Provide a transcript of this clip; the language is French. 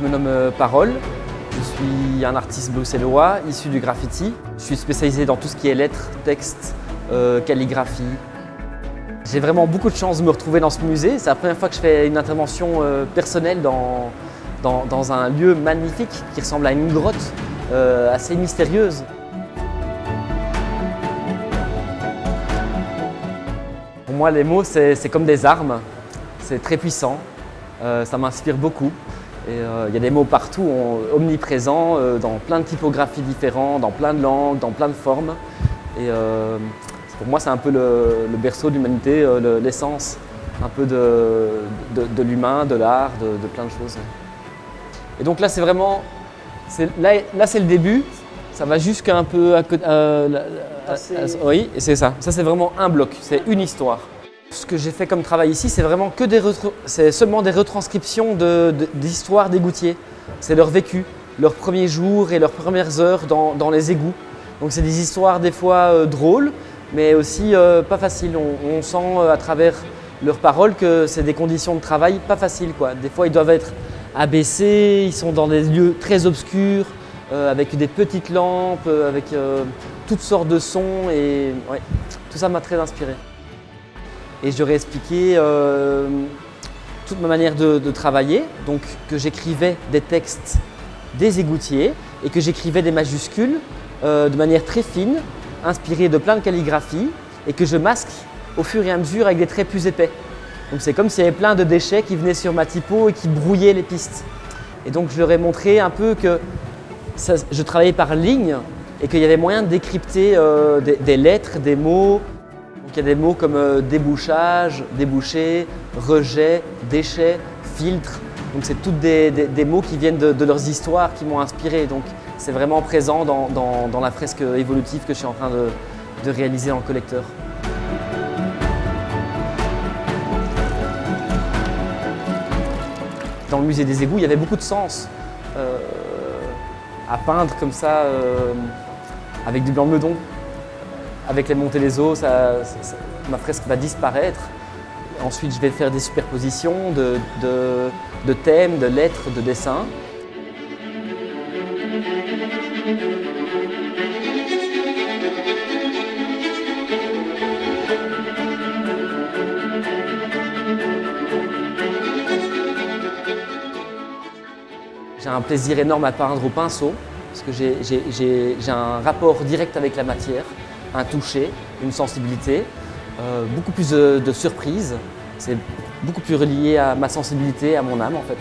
Je me nomme euh, Parole, je suis un artiste bruxellois issu du graffiti. Je suis spécialisé dans tout ce qui est lettres, textes, euh, calligraphie. J'ai vraiment beaucoup de chance de me retrouver dans ce musée. C'est la première fois que je fais une intervention euh, personnelle dans, dans, un lieu magnifique qui ressemble à une grotte assez mystérieuse. Pour moi, les mots, c'est comme des armes. C'est très puissant. Ça m'inspire beaucoup. Euh, il y a des mots partout, on- omniprésents, euh, dans plein de typographies différentes, dans plein de langues, dans plein de formes. Et euh, pour moi, c'est un peu le, le berceau de l'humanité, le- l'essence un peu de, l'humain, de l'art, de, de plein de choses. Et donc là, c'est vraiment. Là, là c'est le début. Ça va jusqu'à un peu à à- oui, c'est ça. Ça, c'est vraiment un bloc. C'est une histoire. Ce que j'ai fait comme travail ici, c'est vraiment que des c'est seulement des retranscriptions de- de- d'histoires des gouttiers. C'est leur vécu, leurs premiers jours et leurs premières heures dans, dans les égouts. Donc c'est des histoires des fois euh, drôles, mais aussi euh, pas faciles. On, sent euh, à travers leurs paroles que c'est des conditions de travail pas faciles. Quoi. Des fois, ils doivent être abaissés, ils sont dans des lieux très obscurs, avec des petites lampes, avec toutes sortes de sons. Et ouais, tout ça m'a très inspiré. Et j'aurais expliqué euh, toute ma manière de, travailler, donc que j'écrivais des textes des égoutiers et que j'écrivais des majuscules euh, de manière très fine, inspirée de plein de calligraphies, et que je masque au fur et à mesure avec des traits plus épais. Donc c'est comme s'il y avait plein de déchets qui venaient sur ma typo et qui brouillaient les pistes. Et donc je leur ai montré un peu que je travaillais par ligne et qu'il y avait moyen de décrypter euh, des lettres, des mots. Donc il y a des mots comme euh, débouchage, débouché, rejet, déchet, filtre. Donc c'est toutes des, mots qui viennent de, leurs histoires qui m'ont inspiré. Donc c'est vraiment présent dans, la fresque évolutive que je suis en train de, réaliser en collecteur. Dans le musée des égouts, il y avait beaucoup de sens euh, à peindre comme ça, euh, avec du blanc meudon. Avec les montées des eaux, ça- ma fresque va disparaître. Ensuite, je vais faire des superpositions de, thèmes, de lettres, de dessins. J'ai un plaisir énorme à peindre au pinceau, parce que j'ai un rapport direct avec la matière, un toucher, une sensibilité, euh, beaucoup plus de, de surprise. C'est beaucoup plus relié à ma sensibilité, à mon âme en fait.